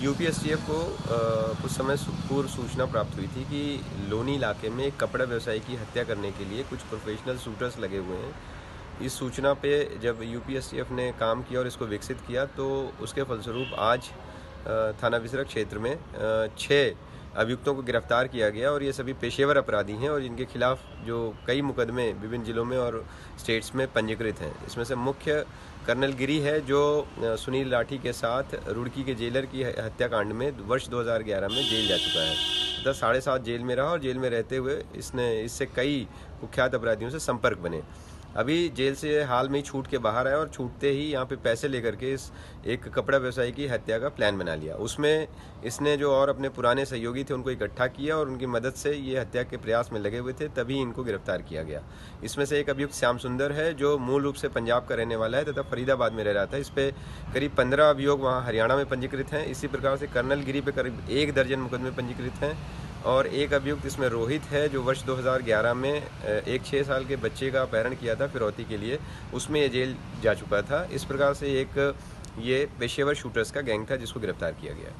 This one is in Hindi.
यूपीएसटीएफ को कुछ समय पूर्व सूचना प्राप्त हुई थी कि लोनी इलाके में एक कपड़ा व्यवसायी की हत्या करने के लिए कुछ प्रोफेशनल शूटर्स लगे हुए हैं। इस सूचना पे जब यूपीएसटीएफ ने काम किया और इसको विकसित किया तो उसके फलस्वरूप आज थाना विसरक क्षेत्र में छः अभियुक्तों को गिरफ़्तार किया गया और ये सभी पेशेवर अपराधी हैं और इनके खिलाफ जो कई मुकदमे विभिन्न जिलों में और स्टेट्स में पंजीकृत हैं। इसमें से मुख्य कर्नल गिरी है, जो सुनील लाठी के साथ रुड़की के जेलर की हत्याकांड में वर्ष 2011 में जेल जा चुका है। दस साढ़े सात जेल में रहा और जेल में रहते हुए इसने, इससे कई कुख्यात अपराधियों से संपर्क बने। अभी जेल से हाल में ही छूट के बाहर आया और छूटते ही यहाँ पे पैसे लेकर के इस एक कपड़ा व्यवसायी की हत्या का प्लान बना लिया। उसमें इसने जो और अपने पुराने सहयोगी थे उनको इकट्ठा किया और उनकी मदद से ये हत्या के प्रयास में लगे हुए थे, तभी इनको गिरफ़्तार किया गया। इसमें से एक अभियुक्त श्याम सुंदर है, जो मूल रूप से पंजाब का रहने वाला है तथा फरीदाबाद में रह रहा था। इस पर करीब पंद्रह अभियोग वहाँ हरियाणा में पंजीकृत हैं। इसी प्रकार से कर्नल गिरी पे करीब एक दर्जन मुकदमे पंजीकृत हैं। और एक अभियुक्त इसमें रोहित है, जो वर्ष 2011 में एक छः साल के बच्चे का अपहरण किया था फिरौती के लिए। उसमें ये जेल जा चुका था। इस प्रकार से एक ये पेशेवर शूटर्स का गैंग था, जिसको गिरफ़्तार किया गया